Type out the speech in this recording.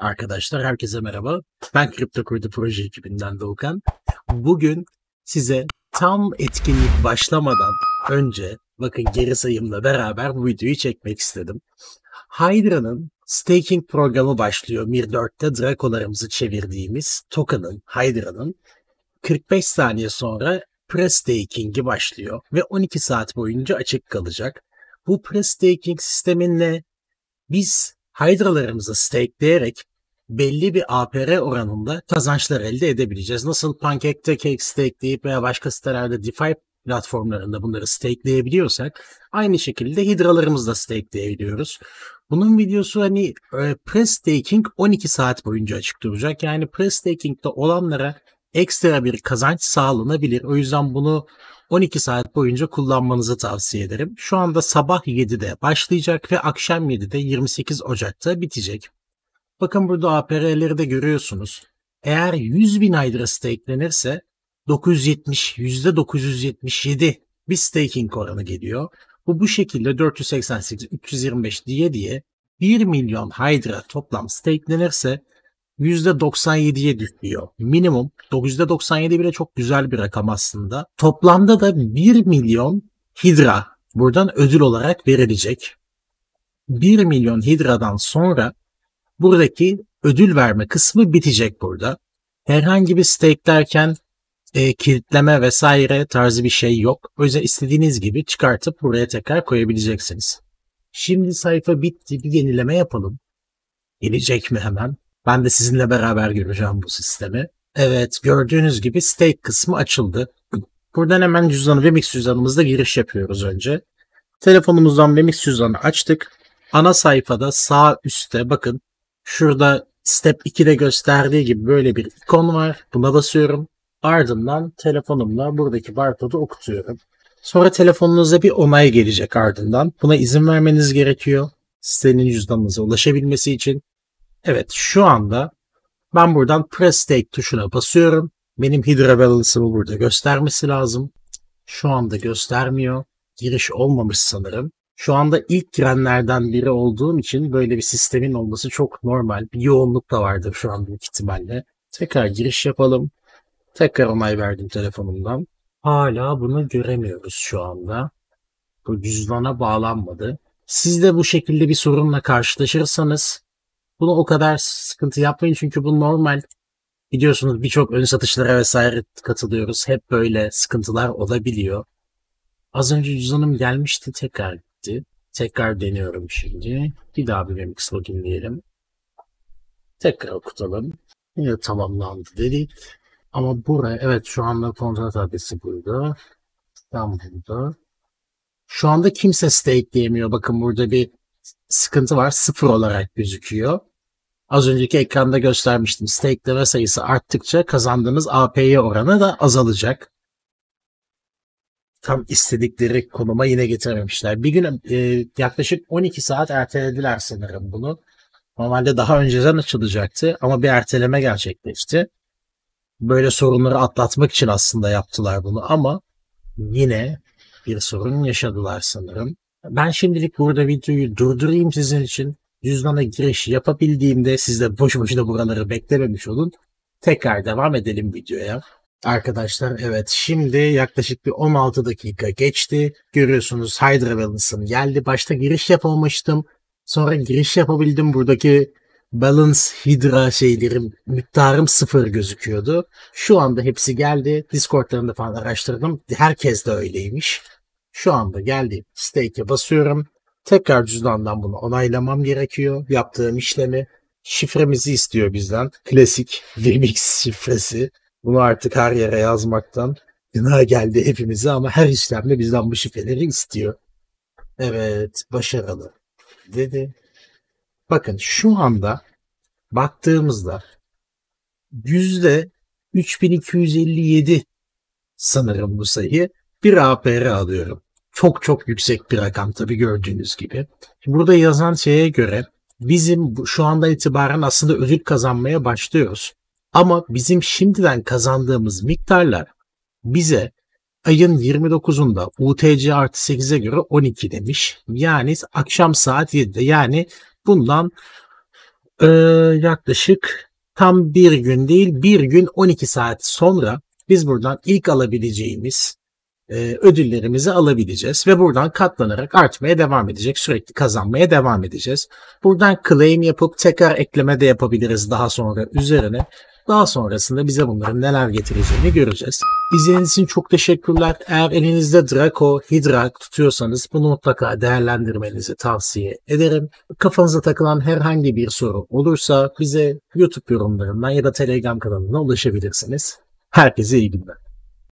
Arkadaşlar herkese merhaba. Ben Kripto Kurdu Proje ekibinden Doğukan. Bugün size tam etkinlik başlamadan önce bakın geri sayımla beraber bu videoyu çekmek istedim. Hydra'nın staking programı başlıyor. Mir 4'te Draco'larımızı çevirdiğimiz token'ın, Hydra'nın 45 saniye sonra pre-staking'i başlıyor ve 12 saat boyunca açık kalacak. Bu pre-staking sisteminle biz Hydra'larımızı stakeleyerek belli bir APR oranında kazançlar elde edebileceğiz. Nasıl Pancake'de stakeleyip veya başka sitelerde DeFi platformlarında bunları stakeleyebiliyorsak aynı şekilde hidralarımızı da stakeleyebiliyoruz. Bunun videosu hani e, pre-staking 12 saat boyunca açık duracak. Yani pre-staking'de olanlara ekstra bir kazanç sağlanabilir. O yüzden bunu 12 saat boyunca kullanmanızı tavsiye ederim. Şu anda sabah 7'de başlayacak ve akşam 7'de 28 Ocak'ta bitecek. Bakın burada APR'leri de görüyorsunuz. Eğer 100 bin Hydra stakelenirse 970, %977 bir staking oranı geliyor. Bu bu şekilde 488, 325 diye diye 1 milyon Hydra toplam stakelenirse %97'ye düşüyor. Minimum %97 bile çok güzel bir rakam aslında. Toplamda da 1 milyon Hydra buradan ödül olarak verilecek. 1 milyon Hydra'dan sonra buradaki ödül verme kısmı bitecek burada. Herhangi bir stake'lerken e, kilitleme vesaire tarzı bir şey yok. O yüzden istediğiniz gibi çıkartıp buraya tekrar koyabileceksiniz. Şimdi sayfa bitti. Bir yenileme yapalım. Gelecek mi hemen? Ben de sizinle beraber göreceğim bu sistemi. Evet gördüğünüz gibi stake kısmı açıldı. Buradan hemen cüzdanı ve mix cüzdanımızda giriş yapıyoruz önce. Telefonumuzdan ve mix cüzdanı açtık. Ana sayfada sağ üstte bakın şurada step 2'de gösterdiği gibi böyle bir ikon var. Buna basıyorum. Ardından telefonumla buradaki barkodu okutuyorum. Sonra telefonunuza bir onay gelecek ardından. Buna izin vermeniz gerekiyor. Sitenin cüzdanınıza ulaşabilmesi için. Evet şu anda ben buradan Press Stake tuşuna basıyorum. Benim Hydra Balance'ımı burada göstermesi lazım. Şu anda göstermiyor. Giriş olmamış sanırım. Şu anda ilk girenlerden biri olduğum için böyle bir sistemin olması çok normal. Bir yoğunluk da vardır şu an büyük ihtimalle. Tekrar giriş yapalım. Tekrar onay verdim telefonumdan. Hala bunu göremiyoruz şu anda. Bu cüzdana bağlanmadı. Siz de bu şekilde bir sorunla karşılaşırsanız bunu o kadar sıkıntı yapmayın çünkü bu normal. Biliyorsunuz birçok ön satışlara vesaire katılıyoruz. Hep böyle sıkıntılar olabiliyor. Az önce cüzdanım gelmişti tekrar gitti. Tekrar deniyorum şimdi. Bir daha bir Remix login diyelim. Tekrar okutalım. Yine tamamlandı dedik. Ama buraya evet şu anda kontrat adresi burada. Tam burada. Şu anda kimse stake diyemiyor. Bakın burada bir sıkıntı var. Sıfır olarak gözüküyor. Az önceki ekranda göstermiştim. Stakeleme sayısı arttıkça kazandığınız APY oranı da azalacak. Tam istedikleri konuma yine getirememişler. Bir gün e, yaklaşık 12 saat ertelediler sanırım bunu. Normalde daha önceden açılacaktı ama bir erteleme gerçekleşti. Böyle sorunları atlatmak için aslında yaptılar bunu ama yine bir sorun yaşadılar sanırım. Ben şimdilik burada videoyu durdurayım sizin için cüzdana giriş yapabildiğimde siz de boş boşuna buraları beklememiş olun. Tekrar devam edelim videoya. Arkadaşlar evet şimdi yaklaşık bir 16 dakika geçti. Görüyorsunuz Hydra Balance'ım geldi. Başta giriş yapamamıştım. Sonra giriş yapabildim. Buradaki Balance Hydra şeylerim miktarım sıfır gözüküyordu. Şu anda hepsi geldi. Discord'larında falan araştırdım. Herkes de öyleymiş. Şu anda geldi. Stake'e basıyorum. Tekrar cüzdandan bunu onaylamam gerekiyor. Yaptığım işlemi şifremizi istiyor bizden. Klasik Remix şifresi. Bunu artık her yere yazmaktan günah geldi hepimize ama her işlemde bizden bu şifreleri istiyor. Evet başarılı dedi. Bakın şu anda baktığımızda yüzde 3257 sanırım bu sayı bir APR alıyorum çok çok yüksek bir rakam tabii gördüğünüz gibi. Burada yazan şeye göre bizim şu anda itibaren aslında ödül kazanmaya başlıyoruz. Ama bizim şimdiden kazandığımız miktarlar bize ayın 29'unda UTC artı 8'e göre 12 demiş. Yani akşam saat 7'de yani bundan Ee, yaklaşık tam bir gün değil bir gün 12 saat sonra biz buradan ilk alabileceğimiz e, ödüllerimizi alabileceğiz ve buradan katlanarak artmaya devam edecek. Sürekli kazanmaya devam edeceğiz. Buradan claim yapıp tekrar ekleme de yapabiliriz daha sonra üzerine. Daha sonrasında bize bunların neler getireceğini göreceğiz. İzlediğiniz için çok teşekkürler. Eğer elinizde Draco, Hydra tutuyorsanız bunu mutlaka değerlendirmenizi tavsiye ederim. Kafanıza takılan herhangi bir soru olursa bize YouTube yorumlarından ya da Telegram kanalına ulaşabilirsiniz. Herkese iyi günler.